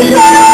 Senhor!